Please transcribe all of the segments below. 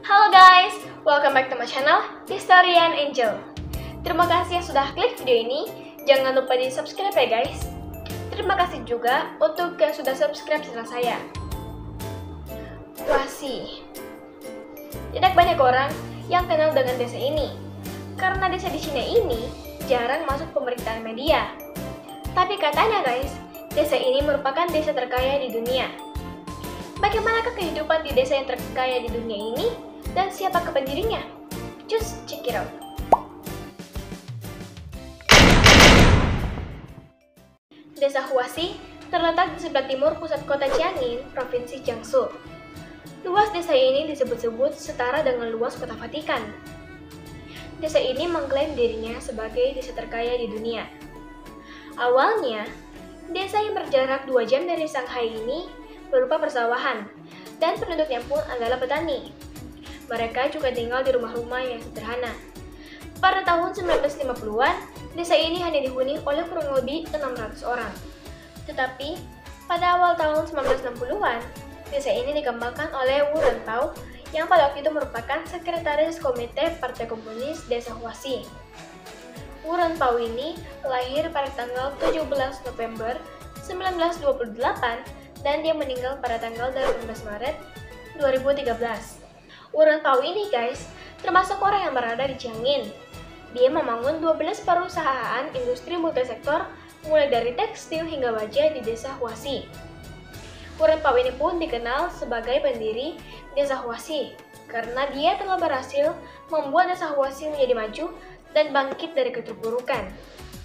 Halo guys, welcome back to my channel, Historian Angel. Terima kasih yang sudah klik video ini. Jangan lupa di subscribe ya guys. Terima kasih juga untuk yang sudah subscribe channel saya. Wasi. Tidak banyak orang yang kenal dengan desa ini. Karena desa di Cina ini jarang masuk pemerintahan media. Tapi katanya guys, desa ini merupakan desa terkaya di dunia. Bagaimanakah kehidupan di desa yang terkaya di dunia ini dan siapa pendirinya? Just check it out. Desa Huasi terletak di sebelah timur pusat kota Jiangyin, Provinsi Jiangsu. Luas desa ini disebut-sebut setara dengan luas kota Vatikan. Desa ini mengklaim dirinya sebagai desa terkaya di dunia. Awalnya, desa yang berjarak 2 jam dari Shanghai ini berupa persawahan, dan penduduknya pun adalah petani. Mereka juga tinggal di rumah-rumah yang sederhana. Pada tahun 1950-an, desa ini hanya dihuni oleh kurang lebih 600 orang. Tetapi, pada awal tahun 1960-an, desa ini dikembangkan oleh Wu Rentau yang pada waktu itu merupakan sekretaris komite Partai Komunis Desa Huasi. Wu Rentau ini lahir pada tanggal 17 November 1928 dan dia meninggal pada tanggal 18 Maret 2013. Wu Rentau ini guys, termasuk orang yang berada di Jiangyin. Dia membangun 12 perusahaan industri multisektor mulai dari tekstil hingga baja di desa Huasi. Wuren Pao ini pun dikenal sebagai pendiri desa Huasi karena dia telah berhasil membuat desa Huasi menjadi maju dan bangkit dari keterpurukan.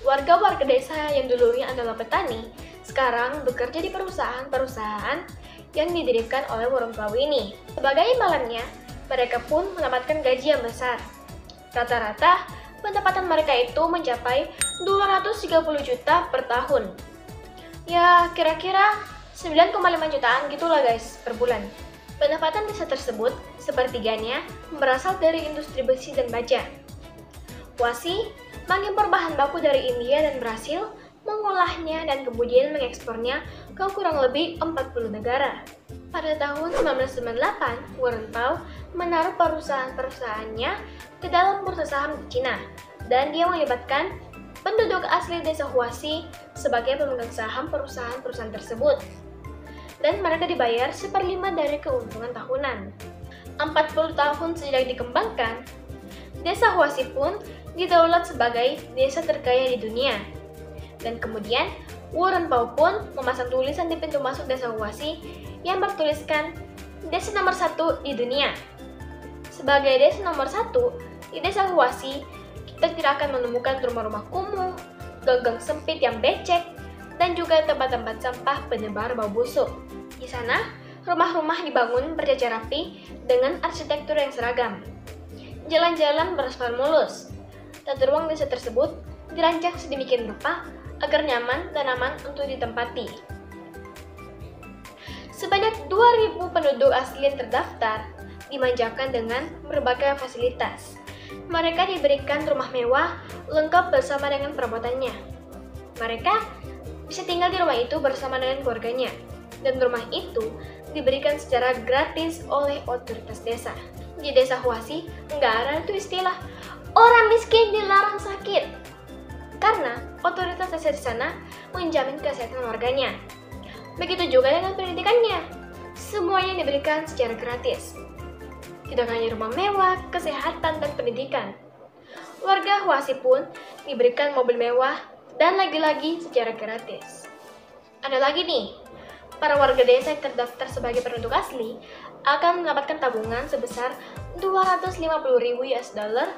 Warga-warga desa yang dulunya adalah petani, sekarang bekerja di perusahaan-perusahaan yang didirikan oleh Pao ini. Sebagai imbalannya, mereka pun mendapatkan gaji yang besar. Rata-rata, pendapatan mereka itu mencapai 230 juta per tahun. Ya, kira-kira 9,5 jutaan gitulah guys per bulan. Pendapatan desa tersebut sepertiganya berasal dari industri besi dan baja. Wasi mengimpor bahan baku dari India dan Brasil, mengolahnya dan kemudian mengekspornya ke kurang lebih 40 negara. Pada tahun 1998, Warren Pao menaruh perusahaan-perusahaannya ke dalam bursa saham di Cina, dan dia melibatkan penduduk asli desa Huasi sebagai pemegang saham perusahaan-perusahaan tersebut dan mereka dibayar seperlima dari keuntungan tahunan. 40 tahun sejak dikembangkan, desa Huasi pun didaulat sebagai desa terkaya di dunia. Dan kemudian, Warren Pao pun memasang tulisan di pintu masuk desa Huasi yang bertuliskan desa nomor satu di dunia. Sebagai desa nomor satu, di desa Huasi, kita tidak akan menemukan rumah-rumah kumuh, gang-gang sempit yang becek, dan juga tempat-tempat sampah penyebar bau busuk. Di sana, rumah-rumah dibangun berjajar rapi dengan arsitektur yang seragam. Jalan-jalan beraspal mulus. Tata ruang desa tersebut dirancang sedemikian rupa agar nyaman dan aman untuk ditempati. Sebanyak 2.000 penduduk asli yang terdaftar dimanjakan dengan berbagai fasilitas. Mereka diberikan rumah mewah lengkap bersama dengan perabotannya. Mereka bisa tinggal di rumah itu bersama dengan keluarganya, dan rumah itu diberikan secara gratis oleh otoritas desa. Di desa Huasi, nggak ada itu istilah orang miskin dilarang sakit, karena otoritas desa di sana menjamin kesehatan warganya. Begitu juga dengan pendidikannya, semuanya diberikan secara gratis. Tidak hanya rumah mewah, kesehatan, dan pendidikan. Warga Huasi pun diberikan mobil mewah dan lagi-lagi secara gratis. Ada lagi nih, para warga desa yang terdaftar sebagai penduduk asli akan mendapatkan tabungan sebesar 250 ribu US dollar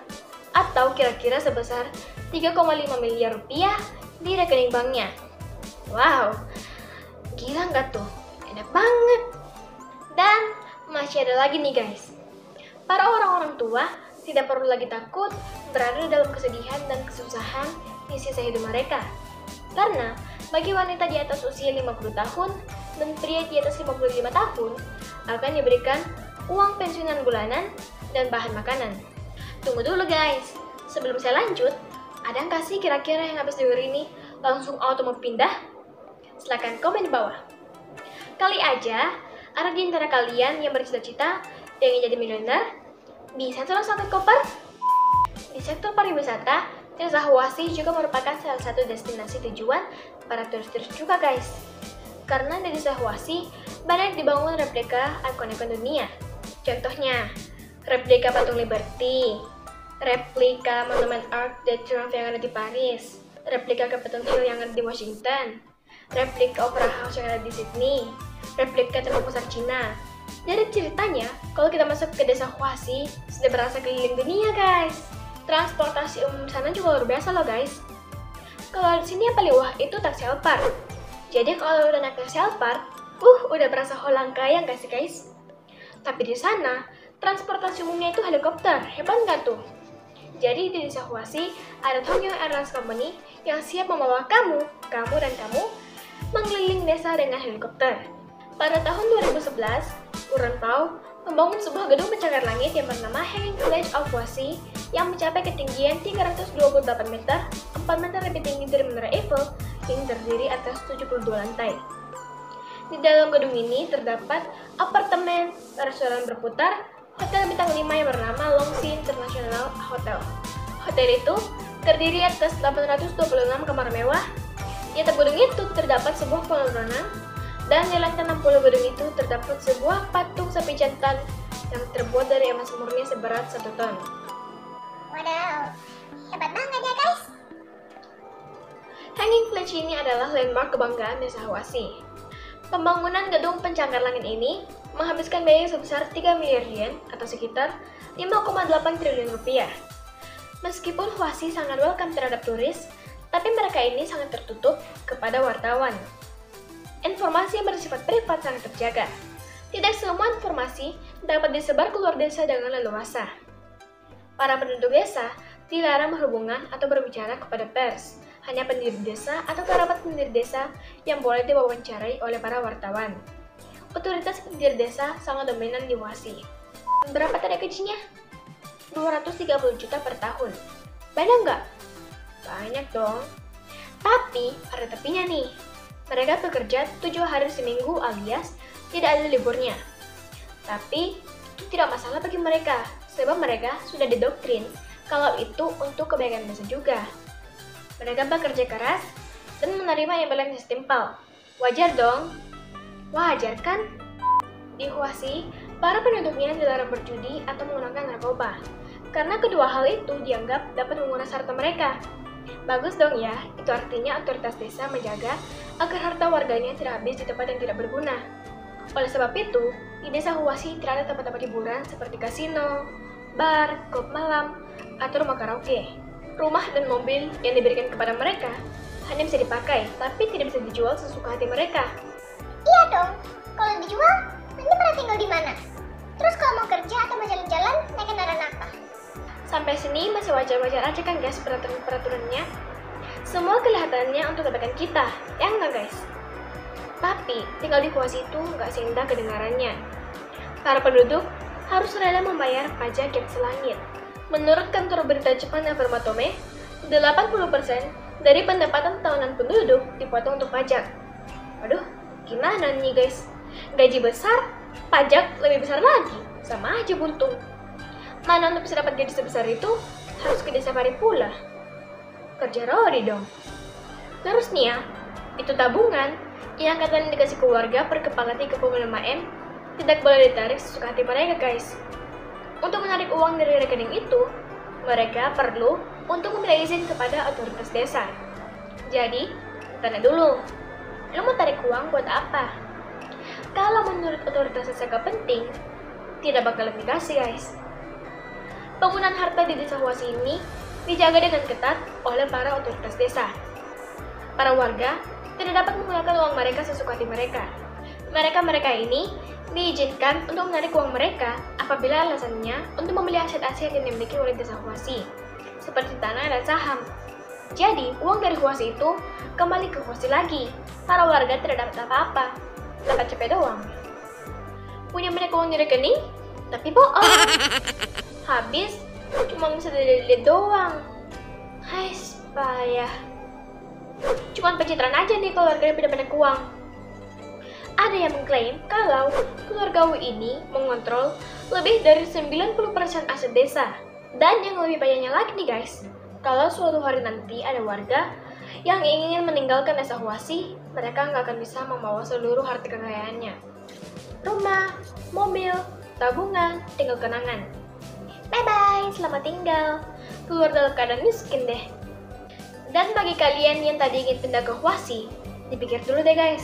atau kira-kira sebesar 3,5 miliar rupiah di rekening banknya. Wow, gila nggak tuh? Enak banget. Dan masih ada lagi nih guys. Para orang-orang tua tidak perlu lagi takut berada dalam kesedihan dan kesusahan di sisa hidup mereka. Karena bagi wanita di atas usia 50 tahun dan pria di atas 55 tahun akan diberikan uang pensiunan bulanan dan bahan makanan. Tunggu dulu guys, sebelum saya lanjut, ada nggak sih kira-kira yang habis denger ini langsung auto mau pindah? Silahkan komen di bawah. Kali aja, ada di antara kalian yang bercita-cita ingin jadi milioner Bisa tuh satu koper? Di sektor pariwisata, Desa Huasi juga merupakan salah satu destinasi tujuan para turis-turis juga guys. Karena di Desa Huasi, banyak dibangun replika ikon-ikon dunia. Contohnya, replika patung Liberty, replika monumen Arc de Triomphe yang ada di Paris, replika Capitol Hill yang ada di Washington, replika Opera House yang ada di Sydney, replika Tempat Pusat Cina. Dari ceritanya, kalau kita masuk ke desa Huasi, sudah berasa keliling dunia guys. Transportasi umum sana juga luar biasa loh guys. Kalau di sini yang paling wah itu taksi Alphard. Jadi kalau udah naik taksi Alphard, uh udah berasa Holland kaya gak sih guys? Tapi di sana, transportasi umumnya itu helikopter, hebat nggak tuh? Jadi di desa Huasi ada Tokyo Airlines Company yang siap membawa kamu, kamu dan kamu mengeliling desa dengan helikopter. Pada tahun 2011, Urantau membangun sebuah gedung pencakar langit yang bernama Hanging Village of Huasi yang mencapai ketinggian 328 meter, 4 meter lebih tinggi dari Menara Eiffel, yang terdiri atas 72 lantai. Di dalam gedung ini terdapat apartemen, restoran berputar, hotel bintang 5 yang bernama Longxi International Hotel. Hotel itu terdiri atas 826 kamar mewah. Di atap gedung itu terdapat sebuah kolam renang dan di lantai 60 gedung itu terdapat sebuah patung sapi jantan yang terbuat dari emas murni seberat 1 ton. Wadaw, hebat banget ya guys. Hanging Village ini adalah landmark kebanggaan desa Hawasi. Pembangunan gedung pencakar langit ini menghabiskan biaya sebesar 3 miliar yen atau sekitar 5,8 triliun rupiah. Meskipun Huasi sangat welcome terhadap turis, tapi mereka ini sangat tertutup kepada wartawan. Informasi yang bersifat privat sangat terjaga. Tidak semua informasi dapat disebar keluar desa dengan leluasa. Para penduduk desa dilarang berhubungan atau berbicara kepada pers, hanya pendiri desa atau kerabat pendiri desa yang boleh diwawancarai oleh para wartawan. Otoritas pendiri desa sangat dominan di Wasi. Berapa tadi gajinya? 230 juta per tahun. Banyak nggak? Banyak dong. Tapi ada tepinya nih. Mereka bekerja 7 hari seminggu alias tidak ada liburnya. Tapi itu tidak masalah bagi mereka, sebab mereka sudah didoktrin kalau itu untuk kebaikan desa juga. Mereka bekerja keras dan menerima imbalan yang setimpal. Wajar dong? Wajar kan? Di Huasi, para penduduknya dilarang berjudi atau menggunakan narkoba. Karena kedua hal itu dianggap dapat menguras harta mereka. Bagus dong ya, itu artinya otoritas desa menjaga agar harta warganya tidak habis di tempat yang tidak berguna. Oleh sebab itu, di desa Huasi tidak ada tempat-tempat hiburan seperti kasino, bar, klub malam, atau rumah karaoke rumah dan mobil yang diberikan kepada mereka hanya bisa dipakai, tapi tidak bisa dijual sesuka hati mereka. Iya dong, kalau dijual, nanti pada tinggal di mana? Terus kalau mau kerja atau mau jalan-jalan, naik kendaraan apa? Sampai sini masih wajar-wajar aja kan guys peraturan-peraturannya? Semua kelihatannya untuk kebaikan kita, ya enggak guys? Tapi, tinggal di kuasi itu nggak seindah kedengarannya. Para penduduk harus rela membayar pajak yang selangit, Menurut kantor berita Jepang Informatome, 80% dari pendapatan tahunan penduduk dipotong untuk pajak. Waduh, gimana nih guys? Gaji besar, pajak lebih besar lagi, sama aja buntung. Mana untuk bisa dapat gaji sebesar itu, harus ke desa pari pula. Kerja rodi dong. Terus nih ya, itu tabungan yang katanya dikasih keluarga per kepala 35 M tidak boleh ditarik sesuka hati mereka guys. Untuk menarik uang dari rekening itu, mereka perlu untuk meminta izin kepada otoritas desa. Jadi, tanya dulu, lo mau tarik uang buat apa? Kalau menurut otoritas desa penting, tidak bakal dikasih guys. Penggunaan harta di desa Huasi ini dijaga dengan ketat oleh para otoritas desa. Para warga tidak dapat menggunakan uang mereka sesuka hati mereka. Mereka-mereka ini diizinkan untuk menarik uang mereka apabila alasannya untuk membeli aset-aset yang dimiliki oleh desa Huasi, seperti tanah dan saham. Jadi, uang dari Huasi itu kembali ke Huasi lagi. Para warga tidak dapat apa-apa, dapat cepet doang. Punya banyak uang di rekening, tapi bohong. Habis, cuma bisa dilihat doang. Hai, payah. Cuma pencitraan aja nih kalau warganya punya banyak uang. Ada yang mengklaim kalau keluarga Wu ini mengontrol lebih dari 90% aset desa. Dan yang lebih banyaknya lagi nih guys, kalau suatu hari nanti ada warga yang ingin meninggalkan desa Huasi, mereka nggak akan bisa membawa seluruh harta kekayaannya. Rumah, mobil, tabungan, tinggal kenangan. Bye-bye, selamat tinggal. Keluar dalam keadaan miskin deh. Dan bagi kalian yang tadi ingin pindah ke Huasi, dipikir dulu deh guys.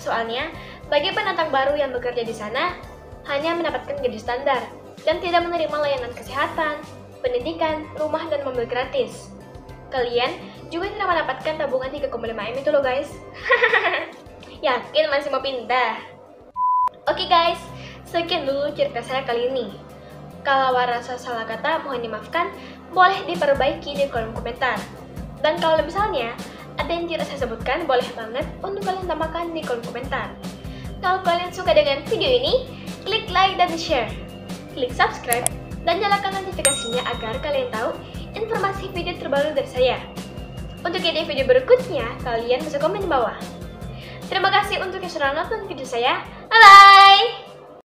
Soalnya, bagi pendatang baru yang bekerja di sana, hanya mendapatkan gaji standar dan tidak menerima layanan kesehatan, pendidikan, rumah, dan mobil gratis. Kalian juga tidak mendapatkan tabungan 3,5 M itu loh guys. Yakin masih mau pindah? Oke guys, sekian dulu cerita saya kali ini. Kalau rasa salah kata mohon dimaafkan, boleh diperbaiki di kolom komentar. Dan kalau misalnya ada yang tidak saya sebutkan, boleh banget untuk kalian tambahkan di kolom komentar. Kalau kalian suka dengan video ini, klik like dan share. Klik subscribe dan nyalakan notifikasinya agar kalian tahu informasi video terbaru dari saya. Untuk ide video berikutnya, kalian bisa komen di bawah. Terima kasih untuk yang sudah nonton video saya. Bye-bye!